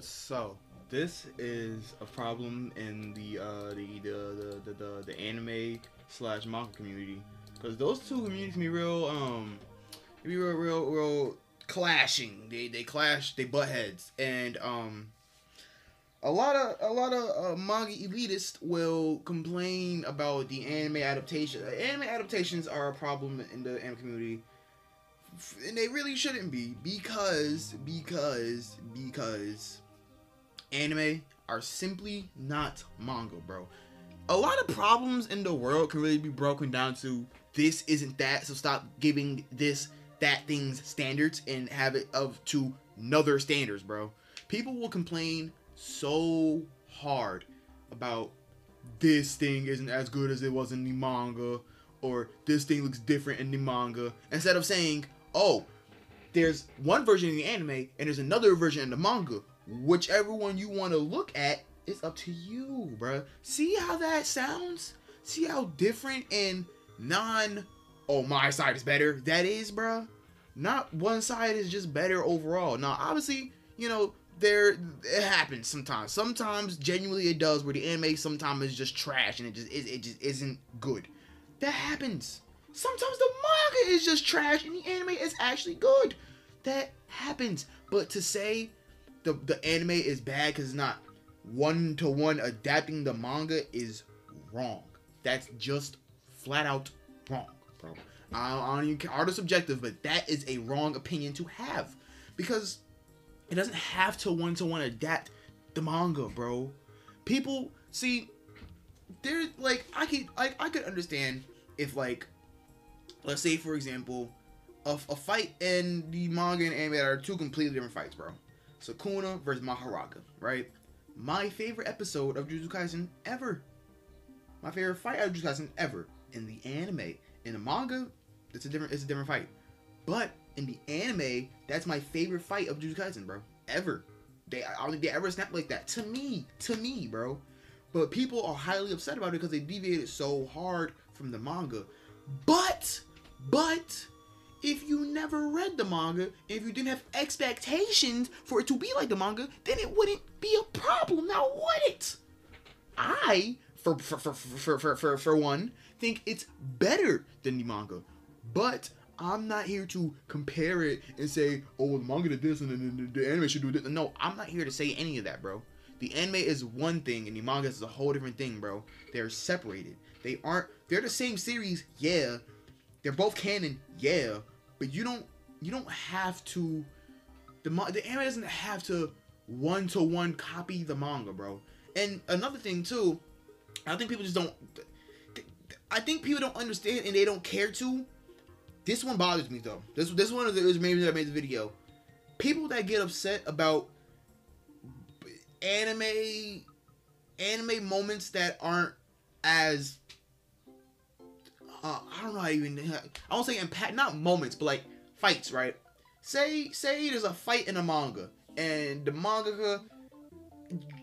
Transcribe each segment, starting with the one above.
So this is a problem in the uh, the, the, the the the anime slash manga community because those two communities be real um be real real real clashing. They they clash. They butt heads and um a lot of a lot of uh, manga elitists will complain about the anime adaptation. Anime adaptations are a problem in the anime community, and they really shouldn't be because because because anime are simply not manga, bro. A lot of problems in the world can really be broken down to this isn't that, so stop giving this that things standards and have it of to another standards, bro. People will complain so hard about this thing isn't as good as it was in the manga or this thing looks different in the manga instead of saying, "Oh, there's one version in the anime and there's another version in the manga whichever one you want to look at is up to you, bruh. See how that sounds? See how different and non, oh, my side is better that is, bruh? Not one side is just better overall. Now, obviously, you know, there it happens sometimes. Sometimes genuinely it does where the anime sometimes is just trash and it just it, it just isn't good. That happens. Sometimes the manga is just trash and the anime is actually good. That happens. But to say the the anime is bad because it's not one to one adapting the manga is wrong. That's just flat out wrong, bro. I I don't even care. Art is subjective, but that is a wrong opinion to have because it doesn't have to one to one adapt the manga, bro. People see, they're like I could like I could understand if like let's say for example a, a fight in the manga and anime are two completely different fights, bro. Sukuna versus Mahoraga, right? My favorite episode of Jujutsu Kaisen ever. My favorite fight of Jujutsu Kaisen ever. In the anime. In the manga, it's a different it's a different fight. But in the anime, that's my favorite fight of Jujutsu Kaisen, bro. Ever. They I don't think they ever snapped like that. To me. To me, bro. But people are highly upset about it because they deviated so hard from the manga. But, but, if you never read the manga, if you didn't have expectations for it to be like the manga, then it wouldn't be a problem. Now would it? I, for for for for for for, for one, think it's better than the manga. But I'm not here to compare it and say, oh, the manga did this and then the, the anime should do this. No, I'm not here to say any of that, bro. The anime is one thing and the manga is a whole different thing, bro. They're separated. They aren't. They're the same series, yeah. They're both canon, yeah. But you don't. You don't have to. The the anime doesn't have to one to one copy the manga, bro. And another thing too, I think people just don't. I think people don't understand and they don't care to. This one bothers me though. This this one is maybe that made the video. People that get upset about anime anime moments that aren't as uh, I don't know how even I won't say impact not moments but like fights right? Say say there's a fight in a manga and the mangaka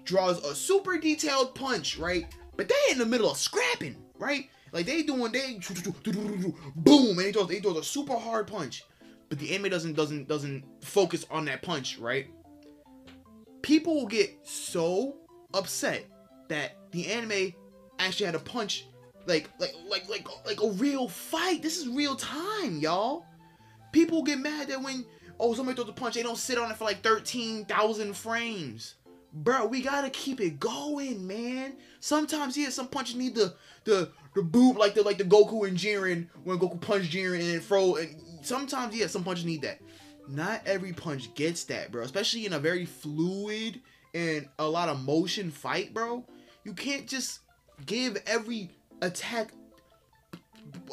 draws a super detailed punch right? But they in the middle of scrapping right? Like they doing they boom and they throws they throws a super hard punch. But the anime doesn't doesn't doesn't focus on that punch right? People will get so upset that the anime actually had a punch like like like like like a real fight. This is real time, y'all. People get mad that when oh somebody throws a punch, they don't sit on it for like thirteen thousand frames. Bro, we gotta keep it going, man. Sometimes yeah, some punches need the the the boob like the like the Goku and Jiren when Goku punch Jiren and throw and sometimes yeah, some punches need that not every punch gets that, bro. Especially in a very fluid and a lot of motion fight, bro. You can't just give every attack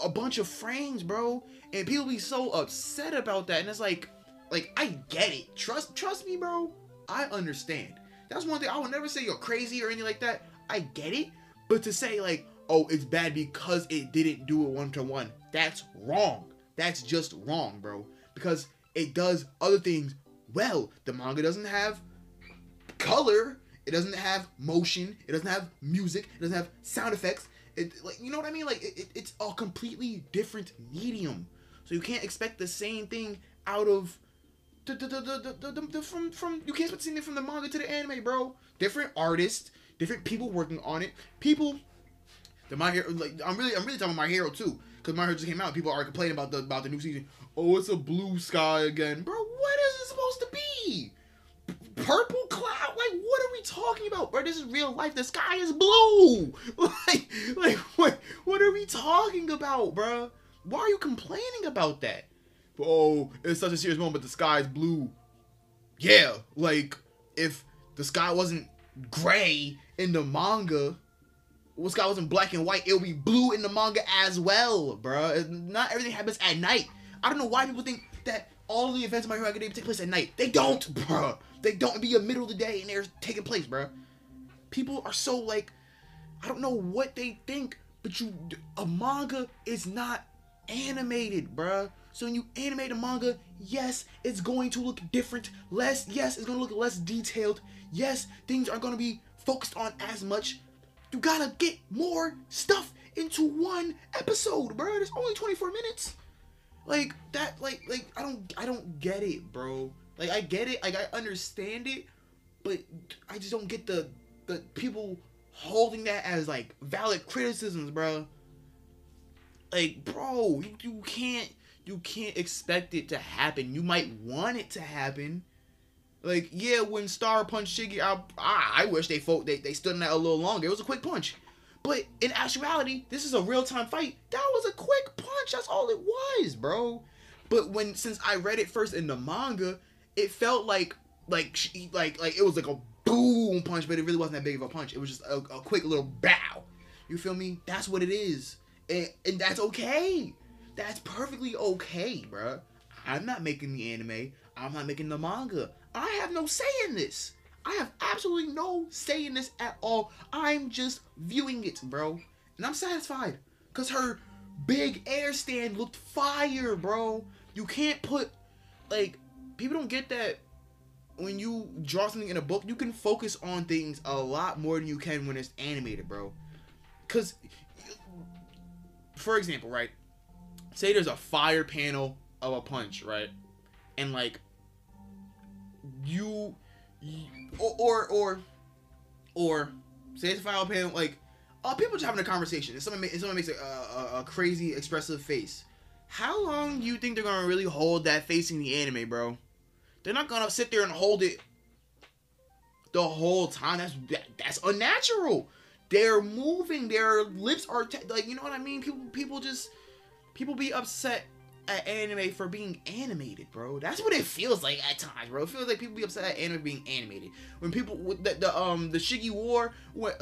a bunch of frames, bro. And people be so upset about that. And it's like, like I get it. Trust, trust me, bro. I understand. That's one thing. I would never say you're crazy or anything like that. I get it. But to say like, oh, it's bad because it didn't do it one to one, that's wrong. That's just wrong, bro. Because it does other things well. The manga doesn't have color. It doesn't have motion. It doesn't have music. It doesn't have sound effects. It like you know what I mean? Like it, it, it's a completely different medium. So you can't expect the same thing out of the the the the, the, the, the from from you can't expect the same thing from the manga to the anime, bro. Different artists, different people working on it. People, the my hero like I'm really I'm really talking about my hero too, because my hero just came out. People are complaining about the about the new season. Oh, it's a blue sky again, bro. What is it supposed to be? Purple cloud? Like, what are we talking about, bro? This is real life. The sky is blue. Like, like what? What are we talking about, bro? Why are you complaining about that? Oh, it's such a serious moment. The sky is blue. Yeah, like if the sky wasn't gray in the manga, the sky wasn't black and white, it'll be blue in the manga as well, bro. Not everything happens at night. I don't know why people think that all the events of My Hero Academia take place at night. They don't, bro. They don't be a middle of the day and they're taking place, bro. People are so like, I don't know what they think, but you, a manga is not animated, bro. So when you animate a manga, yes, it's going to look different. Less, yes, it's going to look less detailed. Yes, things are going to be focused on as much. You gotta get more stuff into one episode, bro. It's only 24 minutes. Like that, like, like I don't, I don't get it, bro. Like I get it, like I understand it, but I just don't get the the people holding that as like valid criticisms, bro. Like, bro, you, you can't you can't expect it to happen. You might want it to happen. Like, yeah, when Star punched Shiggy, I, I, I wish they fought, they, they stood in that a little longer. It was a quick punch. But in actuality, this is a real time fight. That was a quick punch. That's all it was, bro. But when since I read it first in the manga, it felt like like she, like like it was like a boom punch, but it really wasn't that big of a punch. It was just a, a quick little bow. You feel me? That's what it is, and, and that's okay. That's perfectly okay, bro. I'm not making the anime. I'm not making the manga. I have no say in this. I have absolutely no say in this at all. I'm just viewing it, bro. And I'm satisfied. Because her big air stand looked fire, bro. You can't put, like, people don't get that when you draw something in a book, you can focus on things a lot more than you can when it's animated, bro. Because, for example, right? Say there's a fire panel of a punch, right? And, like, you or or or, or say it's a fire panel like uh, people just having a conversation and someone, and someone makes a, a, a, crazy expressive face how long do you think they're gonna really hold that face in the anime bro they're not gonna sit there and hold it the whole time that's that, that's unnatural they're moving their lips are like you know what i mean people people just people be upset at anime for being animated, bro. That's what it feels like at times, bro. It feels like people be upset at anime being animated. When people with the, the um the Shiggy War, when,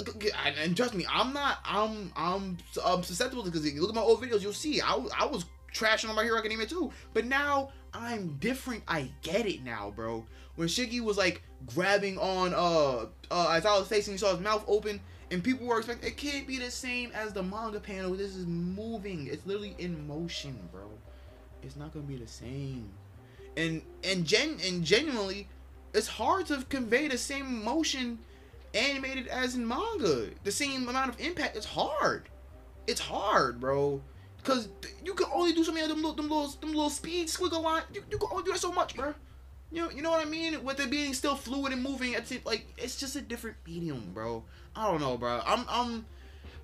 and trust me, I'm not I'm I'm um, susceptible because you look at my old videos, you'll see I I was trashing on my Hero Academia too, but now I'm different. I get it now, bro. When Shiggy was like grabbing on uh uh as I was facing, you saw his mouth open. And people were expecting it can't be the same as the manga panel. This is moving. It's literally in motion, bro it's not gonna be the same. And and gen and genuinely, it's hard to convey the same emotion animated as in manga. The same amount of impact. It's hard. It's hard, bro. Cause you can only do so many of them little, them little, them little speed squiggle line. You, you can only do that so much, bro. You know, you know what I mean? With it being still fluid and moving, it's like it's just a different medium, bro. I don't know, bro. I'm, I'm.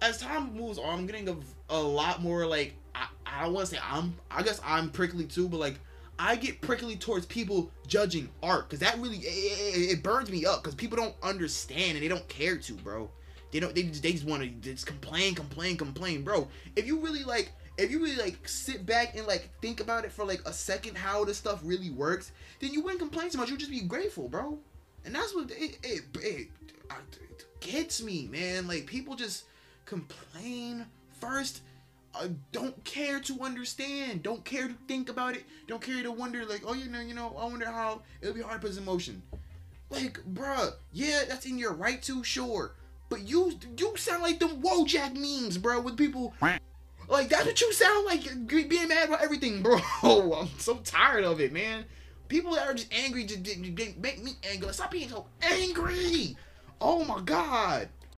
As time moves on, I'm getting a, a lot more like I, I don't want to say I'm I guess I'm prickly too, but like I get prickly towards people judging art because that really it, it, it, burns me up because people don't understand and they don't care to, bro. They don't. They they just want to just complain, complain, complain, bro. If you really like, if you really like sit back and like think about it for like a second how this stuff really works, then you wouldn't complain so much. You'd just be grateful, bro. And that's what it it, it, it gets me, man. Like people just complain first uh, don't care to understand, don't care to think about it, don't care to wonder like, oh, you know, you know, I wonder how it'll be hard put emotion. Like, bruh, yeah, that's in your right to, sure, but you you sound like them Wojak memes, bro, with people. Like that's what you sound like, being mad about everything, bro. I'm so tired of it, man. People that are just angry just, just make me angry. Stop being so angry. Oh my god.